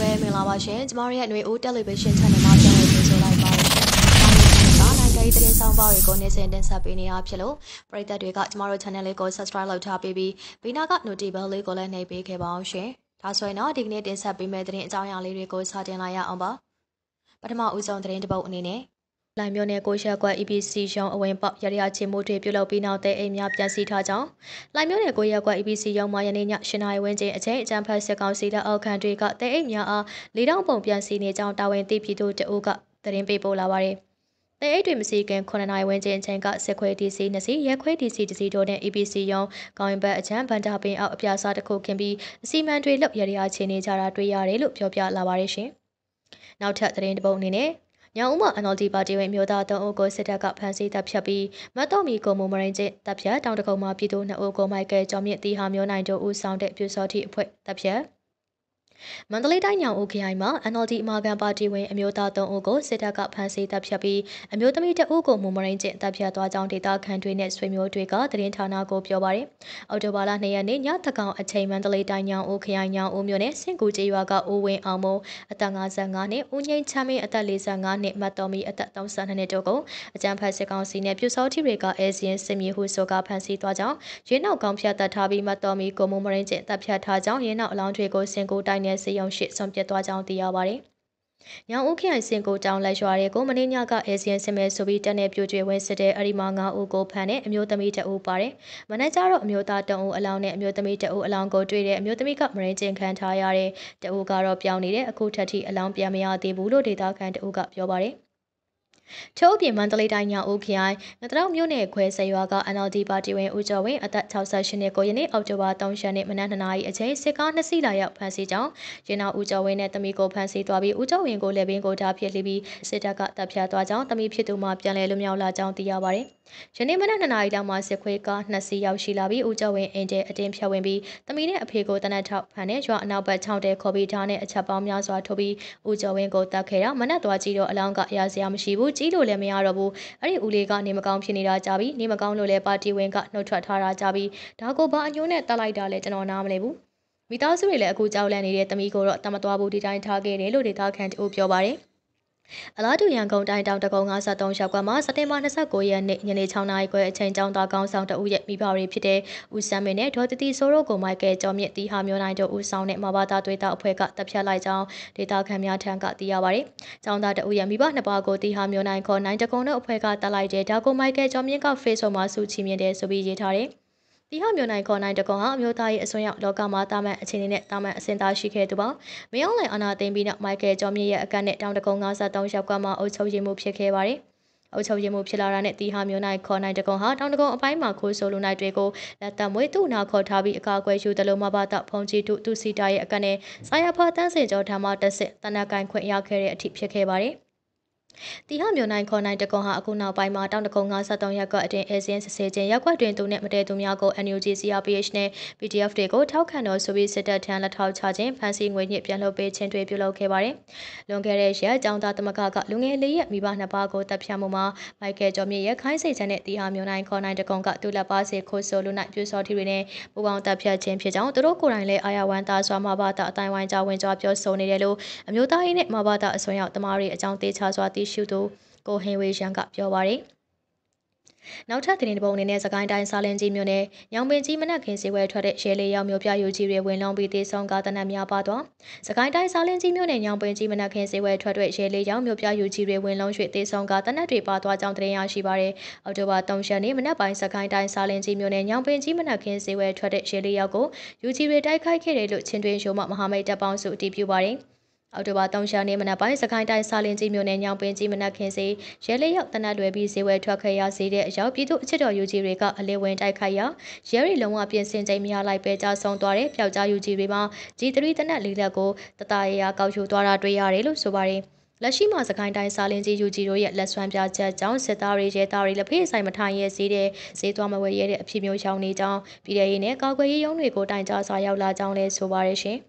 ပဲမင်္ဂလာပါရှင်ကျမတို့ရဲ့ຫນွေဦး television channel မှာပြန်လည်ကြိုဆိုလိုက်ပါရရှင်။ဒါနဲ့နိုင်ငံရေးသတင်းဆောင်ပါတွေကိုနေ့စဉ်တင်ဆက်ပေးနေတာဖြစ်လို့ပရိသတ်တွေကကျမတို့ channel လေးကို subscribe လုပ်ထားပေးပြီးဘီနာက notification လေးကိုလည်းနှိပ်ပေးခဲ့ပါအောင်ရှင်။ဒါဆိုရင်တော့ဒီကနေ့တင်ဆက်ပေးမယ့်သတင်းအကြောင်းအရာလေးတွေကိုစတင်လိုက်ရအောင်ပါ။ပထမဦးဆုံးသတင်းတစ်ပုဒ်အနေနဲ့ လိုင်မျိုးနယ်ကိုရက်ကွက် EPC ရုံးအဝင်ပေါက်ရရချင်းမိုးတွေပြုလုပ်ပြီးနောက်တဲ့အိမ်များပြန်စီထားကြောင်းလိုင်မျိုးနယ်ကိုရက်ကွက် EPC ရုံးမှာယနေ့ည၈နာရီဝန်းကျင်အချိန်အကြံဖတ်စစ်ကောင်စီလက်အောက်ခံတွေကတဲ့အိမ်များအားလေတောင်းပုံပြန်စီနေကြောင်းတာဝန်သိပြည်သူတအုပ်ကသတင်းပေးပို့လာပါတယ်။တဲ့အိတ်တွေမစီခင်9နိုင်ဝန်းကျင်အချိန်ကစစ်ခွဲ DC နှစ်စီရဲခွဲ DC တစီတို့နဲ့ EPC ရုံးကောင်းရင်ဘတ်အချမ်းဗန်တာပင်အောက်အပြာစားတစ်ခုခင်ပြီးအစီမံတွေလောက်ရရချင်းနေကြတာတွေ့ရတယ်လို့ပြောပြလာပါတယ်ရှင်။နောက်ထပ်သတင်းတစ်ပုဒ်အနေနဲ့ ညောင်ဦးမှာ NLD ပါတီဝင်မျိုးသား၃ဦးကိုစစ်တပ်ကဖမ်းဆီးတပ်ဖြတ်ပြီးမတ်တော်မီကိုမူမရင်ကျတပ်ဖြတ်တောင်တကုံမှာပြည်သူ2ဦးကိုမိုက်ကယ်ကျော်မြင့်တီဟာမျိုးနိုင်တို့ဦးဆောင်တဲ့ပြူစောတိအဖွဲ့တပ်ဖြတ် မန္တလေးတိုင်းညောင်ဦးခရိုင်မှာ NLD အမာခံပါတီဝင် အမျိုးသား3ဦးကိုစစ်တပ်ကဖမ်းဆီးတပ်ဖြတ်ပြီးအမျိုးသမီး2ဦးကိုမူမရင်းကျင့်တပ်ဖြတ်သွားကြောင်းဒေသခံတွေနဲ့ဆွေမျိုးတွေကသတင်းဌာနကိုပြောပါတယ်။အော်တိုဘာလ2ရက်နေ့ညတကောင်အချိန်မန္တလေးတိုင်းညောင်ဦးခရိုင်ညောင်ဦးမြို့နယ်စင်ကူကျေးရွာကဦးဝင်းအောင်မိုးအသက်55နှစ်ဦးငိမ့်ချမ်းမင်းအသက်45နှစ်မတ်တော်မီအသက်32နှစ်တို့ကိုအကြံဖတ်စစ်ကောင်စီနဲ့ပြူစောတိတွေကအဲဇင်းစင်မြေဟုဆိုကဖမ်းဆီးသွားကြောင်းရင်းနောက်ကောင်းဖြတ်တပ်ထားပြီးမတ်တော်မီကိုမူမရင်းကျင့်တပ်ဖြတ်ထားကြောင်းရင်းနောက်အလောင်းတွေကိုစင်ကူတိုင်းနယ်စေယုံရှိဆွန်ပြတ်သွားကြောင်းသိရပါတယ်။ညောင်ဦးခိုင်စင်ကိုတောင်လက်ရွာတွေကိုမင်းညကအေဆီယန်စင်မဲဆိုပြီးတက်နေပြိုကျွေဝင်စစ်တဲ့အရီမာ9ဦးကိုဖမ်းတဲ့အမျိုးသမီးတအူပါတယ်။မနက်ကျတော့အမျိုးသားတအူအလောင်းနဲ့အမျိုးသမီးတအူအလောင်းကိုတွေ့တဲ့အမျိုးသမီးကမရင်းကျင်ခံထားရတဲ့တအူကတော့ပြောင်းနေတဲ့အခုထက်ထိအလောင်းပြန်မရသေးဘူးလို့ဒေတာခန်တအူကပြောပါတယ်။ ထို့အပြင်မန္တလေးတိုင်းညောင်ဦးခရိုင်ငတရောက်မြို့နယ်ခွဲဆရွာက NLD ပါတီဝင်ဦးကျော်ဝင်းအသက်68နှစ်ကိုယနေ့အောက်တိုဘာ3ရက်နေ့မနက်2နာရီအချိန်စစ်ကားနှစ်စီးလာရောက်ဖမ်းဆီးကြောင်းရင်းနောက်ဦးကျော်ဝင်းနဲ့တမီကိုဖမ်းဆီးသွားပြီးဦးကျော်ဝင်းကိုလည်းပင်ကိုထားဖြစ်လိပြီးစစ်တပ်ကတပ်ဖြတ်သွားကြောင်းတမီဖြစ်သူမှပြန်လည်လွတ်မြောက်လာကြောင်းသိရပါတယ်။ယနေ့မနက်2နာရီလောက်မှာစစ်ခွေးကားနှစ်စီးရောက်ရှိလာပြီးဦးကျော်ဝင်းအင်တဲ့အတင်းဖြတ်ဝင်ပြီးတမီနဲ့အဖေကိုတနက်ထောက်ဖန်နဲ့ရွာအနောက်ဘက်6တဲခေါ်ပြီးဓာတ်နဲ့အချက်ပေါင်းများစွာထိုးပြီးဦးကျော်ဝင်းကိုတတ်ခဲ့တာမနက်သွားကြည့်တော့အလောင်းကအရာစရာမရှိဘူးကြီးလို့လည်းမရတော့ဘူးအဲ့ဒီဦးလေးကနေမကောင်းဖြစ်နေတာကြပြီးနေမကောင်းလို့လည်းပါတီဝင်ကနှုတ်ထွက်ထားတာကြပြီးဒါကိုဘာအညိုးနဲ့တက်လိုက်တာလဲကျွန်တော်နားမလဲဘူးမိသားစုတွေလည်းအခုကြောက်လန့်နေတဲ့တမီကိုတော့တမသွားဘူးဒီတိုင်းထားခဲ့တယ်လို့ဒေတာခန်တူပြောပါတယ် အလားတူရန်ကုန်တိုင်းတောင်တကုံ53ရပ်ကွက်မှာစက်တင်ဘာ29ရက်နေ့ညနေ6နာရီခွဲအချိန်ကျောင်းသားကောင်းဆောင်တဦးရဲ့မိဘတွေဖြစ်တဲ့ဦးစမ်းမင်းနဲ့ဒေါ်တတီဆိုးတို့ကိုမိုက်ကယ်ကျော်မြင့်တီဟာမျိုးနိုင်တို့ဦးဆောင်တဲ့မဘာသာသွေးသားအဖွဲ့ကတပ်ဖြတ်လိုက်ကြောင်းဒေတာခန်များထံကသိရပါဗျ။ကျောင်းသားတဦးရဲ့မိဘနှစ်ပါးကိုတီဟာမျိုးနိုင်ခေါ်နိုင်တကုံတို့အဖွဲ့ကတပ်လိုက်တဲ့ဒါကိုမိုက်ကယ်ကျော်မြင့်က Facebook မှာစုချီမြင်တယ်ဆိုပြီးရေးထားတယ်။ တီဟမျိုးနိုင်ခေါ်နိုင်တကွန်ဟာအမျိုးသားရေးအစွန်းရောက်လောကမှာတာမန်အခြေအနေနဲ့တာမန်အစင်သားရှိခဲ့သူပါမင်းအောင်လှိုင်အာနာသိမ့်ပြီးနောက်မိုက်ကယ်ကျော်မြင့်ရဲ့အကန့်နဲ့တောင်တကုံ53ရောက်ကမှအုပ်ချုပ်ရေးမှုဖြစ်ခဲ့ပါတယ်အုပ်ချုပ်ရေးမှုဖြစ်လာတာနဲ့တီဟာမျိုးနိုင်ခေါ်နိုင်တကုံဟာတောင်တကုံအပိုင်းမှာခိုးဆိုလူနိုင်တွေကိုလက်တမွေးသူ့နာခေါ်ထားပြီးအကာအကွယ်ယူတယ်လို့မဘာတာဖုန်ကြီးတို့သူစီတာရဲ့အကန့်နဲ့စာရဖာတန်းစင်ကျော်ဓမ္မတက်စစ်တနက်ကိုင်ခွင့်ရခဲ့တဲ့အထိဖြစ်ခဲ့ပါတယ်။ တီဟမျိုးနိုင်ခေါ်နိုင်တကွန်ဟာအခုနောက်ပိုင်းမှာတောင်တကုံ53ရပ်ကွက်အတွင်းအဲစင်းစစ်ဆေးခြင်းရပ်ကွက်တွင်သူနှင့်မတည့်သူများကို NUG CRPH နှင့် PDF တွေကိုထောက်ခံတော်ဆိုပြီးစစ်တပ်ထံလက်ထောက်ချခြင်းဖမ်းဆီးငွေညစ်ပြန်လွှတ်ပေးခြင်းတွေပြုလုပ်ခဲ့ပါတယ်။လွန်ခဲ့တဲ့ရက်ကျောင်းသားသမဂ္ဂကလူငယ်လေးရဲ့မိဘနှစ်ပါးကိုတပ်ဖြတ်မှုမှာမိုက်ကယ်ကျော်မြင့်ရဲ့ခိုင်းစိတ်ချက်နဲ့တီဟာမျိုးနိုင်ခေါ်နိုင်တကွန်ကသူလက်ပါစေခိုးဆိုလူနိုင်ပြူစော်တီတွေနဲ့ပူပေါင်းတပ်ဖြတ်ခြင်းဖြစ်ကြောင်းသူတို့ကိုယ်တိုင်လည်းအာရဝန်သားစွာမဘာတာအတိုင်းဝိုင်းကြောင်းဝင်ကြွပြောဆိုနေတယ်လို့အမျိုးသားရေးနဲ့မဘာတာအစွမ်းရောက်တမားတွေအကြောင်းသေးချစွာသိရှိသူကိုဟင်ဝေရန်ကပြောပါရယ်နောက်ထပ်သတင်းပုံအနေနဲ့စကိုင်းတိုင်းစာလင်းကြီးမြို့နယ်ညောင်ပင်ကြီးမနက်ခင်းစီဝဲထွက်တဲ့ရဲလေးရောက်မြို့ပြယူကြီးတွေဝင်လုံးပြီးတေဆုံးကားတနက်များပါသွားစကိုင်းတိုင်းစာလင်းကြီးမြို့နယ်ညောင်ပင်ကြီးမနက်ခင်းစီဝဲထွက်တဲ့ရဲလေးရောက်မြို့ပြယူကြီးတွေဝင်လုံးရွှေတေဆုံးကားတနက်တွေပါသွားကြောင်းသတင်းရရှိပါရယ်အော်တိုဘာ3ရက်နေ့မနက်ပိုင်းစကိုင်းတိုင်းစာလင်းကြီးမြို့နယ်ညောင်ပင်ကြီးမနက်ခင်းစီဝဲထွက်တဲ့ရဲလေးရောက်ကိုယူကြီးတွေတိုက်ခိုက်ခဲ့တယ်လို့ချင်းတွင်းရှိုးမှမဟာမိတ်တပ်ပေါင်းစုအတည်ပြုပါရယ် အော်တိုဘာ3ရက်နေ့မနက်ပိုင်းစကိုင်းတိုင်းစာလင်းကြီးမြို့နယ်ညောင်ပင်ကြီးမနက်ခင်းစီရဲလေးရောက်တနက်လွယ်ပြီးဈေးဝယ်ထွက်ခဲ့ရစေတဲ့အရောက်ပြည်သူအချစ်တော်ယူကြီးတွေကအလေးဝင်တိုက်ခိုက်ရာရဲရီလုံးဝပြင်ဆင်ချိန်မရလိုက်ပဲကြာဆုံးသွားတဲ့ပျောက်ကြားယူကြီးတွေမှာ G3 တနက်လေးလက်ကိုတတရရကောက်ယူသွားတာတွေ့ရတယ်လို့ဆိုပါတယ်လက်ရှိမှာစကိုင်းတိုင်းစာလင်းကြီးယူကြီးတို့ရဲ့လက်ဆွမ်းပြချက်ကြောင့်စစ်သားတွေရဲသားတွေလက်ဖေးဆိုင်မထိုင်ရဲစေးတဲ့ဈေးသွားမဝယ်ရဲတဲ့အဖြစ်မျိုးရှောင်နေကြောင်းပြည်ထရေးနဲ့ကာကွယ်ရေးရုံးတွေကိုတိုင်ကြားစာရောက်လာကြောင်းလဲဆိုပါရရှင်။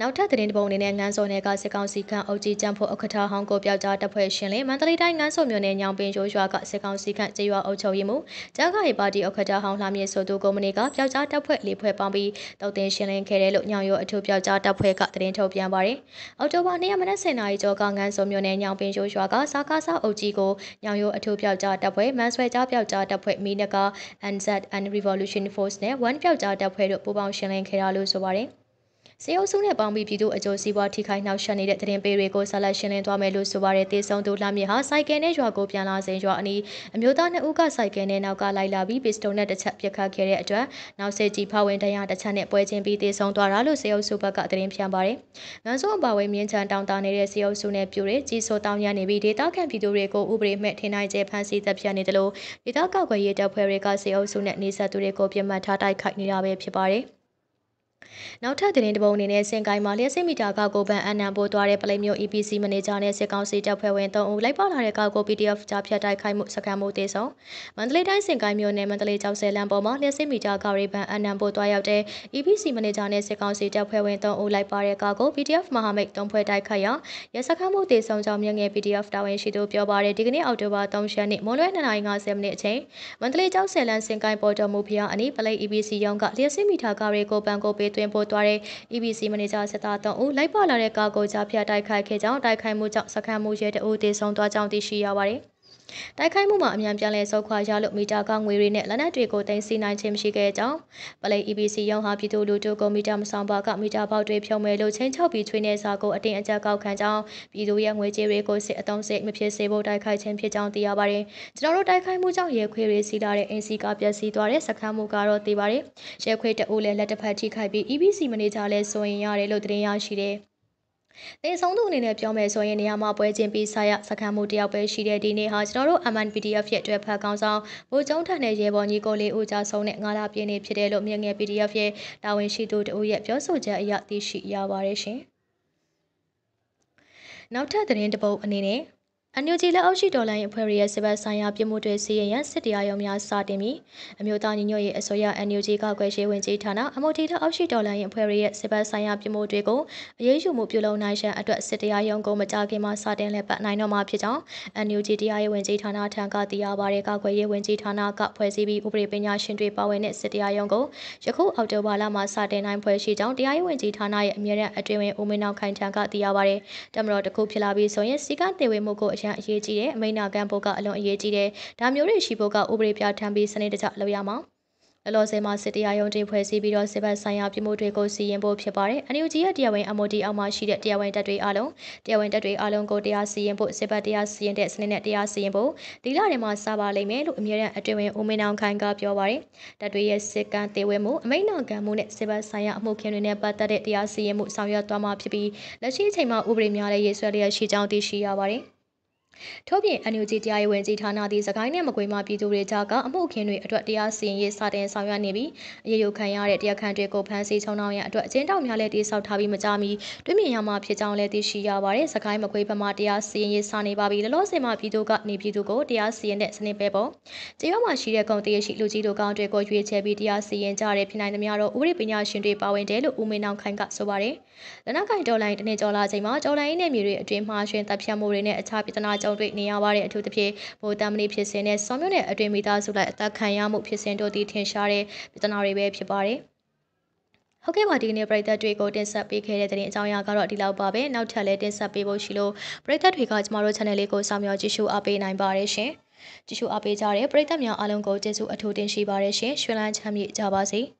နောက်ထပ်သတင်းတစ်ပုဒ်အနေနဲ့ငန်းစော်နယ်ကစစ်ကောင်စီခန့်အုပ်ကြီးကျန်းဖို့အခထာဟောင်းကိုပြောက်ကြားတပ်ဖွဲ့ရှင်လင်းမန္တလေးတိုင်းငန်းစော်မြို့နယ်ညောင်ပင်ရိုးရွာကစစ်ကောင်စီခန့်ကျေးရွာအုပ်ချုပ်ရေးမှူးကျန်းခရီပါတီအခထာဟောင်းလှမြေဆိုသူကုမ္ပဏီကပြောက်ကြားတပ်ဖွဲ့လေးဖွဲ့ပေါင်းပြီးတုတ်တင်ရှင်လင်းခဲ့တယ်လို့ညောင်ရိုးအထူးပြောက်ကြားတပ်ဖွဲ့ကသတင်းထုတ်ပြန်ပါတယ်။အောက်တိုဘာ2ရက်မနက်10:00နာရီကျော်ကငန်းစော်မြို့နယ်ညောင်ပင်ရိုးရွာကစာကားစာအုပ်ကြီးကိုညောင်ရိုးအထူးပြောက်ကြားတပ်ဖွဲ့မန်ဆွဲကြားပြောက်ကြားတပ်ဖွဲ့မိနက NZN Revolution Force နဲ့ One ပြောက်ကြားတပ်ဖွဲ့တို့ပူးပေါင်းရှင်လင်းခဲ့တာလို့ဆိုပါတယ်။ စေအုပ်စုနဲ့ပေါင်းပြီးပြည်သူအကျိုးစီးပွားထိခိုက်နှောက်ယှက်နေတဲ့သတင်းပေးတွေကိုဆက်လက်ရှင်းလင်းသွားမယ်လို့ဆိုပါရတဲ့တေဆုံသူလှမြင့်ဟာစိုက်ကယ်နဲ့ရွာကိုပြန်လာစဉ်ရွာအနီးအမျိုးသားနှစ်ဦးကစိုက်ကယ်နဲ့နောက်ကလိုက်လာပြီးပစ္စတိုနဲ့တစ်ချက်ပစ်ခတ်ခဲ့တဲ့အတွက်နောက်ဆက်ကြည့်ဖဝင်တရားတစ်ချက်နဲ့ပွဲချင်းပြီးတေဆုံသွားတာလို့စေအုပ်စုဘက်ကသတင်းပြန်ပါတယ်။ငန်းစုံအပါဝဲမြင်းချန်တောင်တာနေတဲ့စေအုပ်စုနဲ့ပြူတဲ့ကြီးစိုးတောင်းရနေပြီးဒေတာခံပြည်သူတွေကိုဥပဒေမဲ့ထင်နိုင်ကျဖန်ဆီးတပ်ဖြတ်နေတယ်လို့ဒေတာကောက်ွယ်ရေးတပ်ဖွဲ့တွေကစေအုပ်စုနဲ့နေဆက်သူတွေကိုပြစ်မှတ်ထားတိုက်ခိုက်နေတာပဲဖြစ်ပါတယ်။ နောက်ထပ်သတင်းတစ်ပုဒ်အနေနဲ့စင်ကိုင်းမှာလျှက်စစ်မီတာကကိုပန်အနံပိုးသွားတဲ့ပလိမျိုး EPC မန်နေဂျာနဲ့စစ်ကောင်စီတပ်ဖွဲ့ဝင်3ဦးလိုက်ပါလာတဲ့ကာကို PDF ကြားဖြတ်တိုက်ခိုက်မှုစကန်မှုတေဆုံးမန္တလေးတိုင်းစင်ကိုင်းမြို့နယ်မန္တလေးကျောက်ဆယ်လမ်းပေါ်မှာလျှက်စစ်မီတာကာရီပန်အနံပိုးသွားရောက်တဲ့ EPC မန်နေဂျာနဲ့စစ်ကောင်စီတပ်ဖွဲ့ဝင်3ဦးလိုက်ပါတဲ့ကာကို PDF မဟာမိတ်3ဖွဲ့တိုက်ခိုက်ရာရစခန်းမှုတေဆုံးကြောင်းမြငယ် PDF တာဝန်ရှိသူပြောပါတယ်ဒီကနေ့အောက်တိုဘာ3ရက်နေ့မွန်လွဲ2:50မိနစ်အချိန်မန္တလေးကျောက်ဆယ်လမ်းစင်ကိုင်းပေါ်တော်မူဖျားအနီးပလိ EPC ရုံးကလျှက်စစ်မီတာကာရီကိုပန်ကိုပေးသွင်းပို့သွားတဲ့ EBC မန်နေဂျာစစ်သား3ဦးလိုက်ပါလာတဲ့ကာကိုကြားဖြတ်တိုက်ခိုက်ခဲ့ကြောင်းတိုက်ခိုက်မှုကြောင့်စခန်းမှုရဲတအုပ်တေဆုံးသွားကြောင်းသိရှိရပါတယ်။ တိုက်ခိုက်မှုမှာအမြန်ပြန်လည်ဆုတ်ခွာရလို့မီတာကငွေတွေနဲ့လက်နက်တွေကိုတင်စီနိုင်ခြင်းမရှိခဲ့ကြောင်းပလိ EBC ရုံးဟာပြည်သူလူထုကိုမီတာမဆောင်ပါကမီတာပေါက်တွေဖြုံမဲ့လို့ချင်းချောက်ပြီးချွေးနေစာကိုအတင်းအကျပ်ကောက်ခံကြောင်းပြည်သူရဲ့ငွေကြေးတွေကိုစစ်အုံစစ်မဖြစ်စေဖို့တိုက်ခိုက်ခြင်းဖြစ်ကြောင်းသိရပါတယ်။ကျွန်တော်တို့တိုက်ခိုက်မှုကြောင့်ရဲခွေတွေစီလာတဲ့အင်စီကပျက်စီးသွားတဲ့စခန်းမှုကတော့သိပါတယ်။ရဲခွေတအုပ်လည်းလက်တစ်ဖက်ထိခိုက်ပြီး EBC မန်နေဂျာလည်းဆိုရင်ရတယ်လို့သတင်းရရှိတယ်။ တေဆုံးသူအနေနဲ့ပြောမယ်ဆိုရင်နေရာမှာပွဲချင်းပြီးဆာရစခန်းမှုတယောက်ပဲရှိတဲ့ဒီနေ့ဟာကျွန်တော်တို့ MNPDF ရဲ့အတွက်ဖက်ကောင်းဆောင်ဗိုလ်ကျုံထန်တဲ့ရေပေါ်ညီကိုလေးဦးကြဆုံးတဲ့ငါးလပြည့်နေ့ဖြစ်တယ်လို့မြငယ် PDF ရဲ့တာဝန်ရှိသူတို့ရဲ့ပြောဆိုချက်အရသိရှိရပါတယ်ရှင်။နောက်ထပ်သတင်းတပုတ်အနေနဲ့ အန်ယူဂျီလက်အောက်ရှိဒေါ်လာရင်အဖွဲ့ရဲ့စစ်ဘက်ဆိုင်ရာပြည်မှုတွေစီရင်ရန်စစ်တရားရုံးများစတင်ပြီးအမျိုးသားညီညွတ်ရေးအစိုးရအန်ယူဂျီကကွယ်ရှိဝင်ကြီးဌာနအမိုတီလက်အောက်ရှိဒေါ်လာရင်အဖွဲ့ရဲ့စစ်ဘက်ဆိုင်ရာပြည်မှုတွေကိုအရေးယူမှုပြုလုပ်နိုင်ရန်အတွက်စစ်တရားရုံးကိုမကြခင်မှာစတင်လက်ပတ်နိုင်တော့မှာဖြစ်ကြောင်းအန်ယူဂျီတရားရေးဝင်ကြီးဌာနထံကသိရပါတဲ့ကကွယ်ရေးဝင်ကြီးဌာနကဖွဲ့စည်းပြီးဥပဒေပညာရှင်တွေပါဝင်တဲ့စစ်တရားရုံးကိုယခုအောက်တိုဘာလမှာစတင်နိုင်ဖွဲ့ရှိကြောင်းတရားရေးဝင်ကြီးဌာနရဲ့အမြဲတမ်းအတွင်းဝင်ဦးမင်းအောင်ခိုင်ထံကသိရပါတဲ့တမတော်တစ်ခုဖြစ်လာပြီးဆိုရင်စီကတေဝေမှုကိုအရန်အရေးကြီးတဲ့အမိန့်နာခံဖို့ကအလွန်အရေးကြီးတဲ့ဒါမျိုးတွေရှိဖို့ကဥပဒေပြဋ္ဌာန်းပြီးစနစ်တကျလုပ်ရမှာလလောဆယ်မှာစစ်တရားရုံးတင်ဖွဲ့စည်းပြီးတော့စစ်ဘက်ဆိုင်ရာပြည်မှုတွေကိုစီရင်ဖို့ဖြစ်ပါတယ်။ NUG ရဲ့တရားဝင် MOD အောက်မှာရှိတဲ့တရားဝင်တပ်တွေအားလုံးတရားဝင်တပ်တွေအားလုံးကိုတရားစီရင်ဖို့စစ်ဘက်တရားစီရင်တဲ့စနစ်နဲ့တရားစီရင်ဖို့ဒီလထဲမှာစပါလိမ့်မယ်လို့အမြဲတမ်းအတွင်ဝင်ဦးမင်းအောင်ခိုင်ကပြောပါတယ်။တပ်တွေရဲ့စစ်ကမ်းတေဝဲမှုအမိန့်နာခံမှုနဲ့စစ်ဘက်ဆိုင်ရာအမှုခင်တွေနဲ့ပတ်သက်တဲ့တရားစီရင်မှုဆောင်ရွက်သွားမှာဖြစ်ပြီးလက်ရှိအချိန်မှာဥပဒေများလည်းရေးဆွဲလျက်ရှိကြောင်းသိရှိရပါတယ်။ ထို့ပြင် NUG တရားရေးဝန်ကြီးဌာနသည်စကိုင်းနဲ့ မကွေးမှ ပြည်သူတွေကြားက အမှုခင်တွေအတွက် တရားစီရင်ရေး စတင်ဆောင်ရွက်နေပြီး အရေးယူခံရတဲ့ တရားခံတွေကို ဖမ်းဆီးချုံနှောင်းရန်အတွက် အကျဉ်းတောင်များလည်းတိစောက်ထားပြီး မကြမီ တွင်မြင်ရမှာဖြစ်ကြောင်းလည်း သိရှိရပါတယ်။စကိုင်း မကွေးဘက်မှတရားစီရင်ရေး စနေပါပြီ။လလောဆယ်မှာ ပြည်သူကနေ ပြည်သူကို တရားစီရင်တဲ့ စနစ်ပဲပေါ့။ကျေးရွာမှာရှိတဲ့ကုန်တရရှိ လူကြီးတို့ကောင်းတွေကို ရွေးချယ်ပြီး တရားစီရင်ကြတဲ့ဖြစ်နိုင်သမျှတော့ ဥပဒေပညာရှင်တွေ ပါဝင်တယ်လို့ ဦးမင်းအောင်ခိုင်က ဆိုပါတယ်။လက်နက်ကင်တော်လိုင်းတနေ့ကျော်လာချိန်မှာကျော်လိုင်းနယ်မြေတွေအတွင်း မှာရှင်တပ်ဖြတ်မှုတွေနဲ့ အခြားပြဿနာကြုံတွေ့နေရပါတဲ့အထူးသဖြင့်ဗိုလ်တမဏိဖြစ်စဉ်နဲ့စောမြို့နယ်အတွင်းမိသားစုလိုက်အသက်ခံရမှုဖြစ်စဉ်တို့သည်ထင်ရှားတဲ့ပြဿနာတွေပဲဖြစ်ပါတယ်။ဟုတ်ကဲ့ပါဒီနေ့ပရိသတ်တွေကိုတင်ဆက်ပေးခဲ့တဲ့တဲ့တင်အကြောင်းအရာကတော့ဒီလောက်ပါပဲနောက်ထပ်လည်းတင်ဆက်ပေးဖို့ရှိလို့ပရိသတ်တွေကကျမတို့ channel လေးကိုစောင့်မျှော်ကြည့်ရှုအားပေးနိုင်ပါတယ်ရှင်ကြည့်ရှုအားပေးကြတဲ့ပရိသတ်များအားလုံးကိုကျေးဇူးအထူးတင်ရှိပါတယ်ရှင်ရွှေလန်းချမ်းမြေ့ကြပါစေ။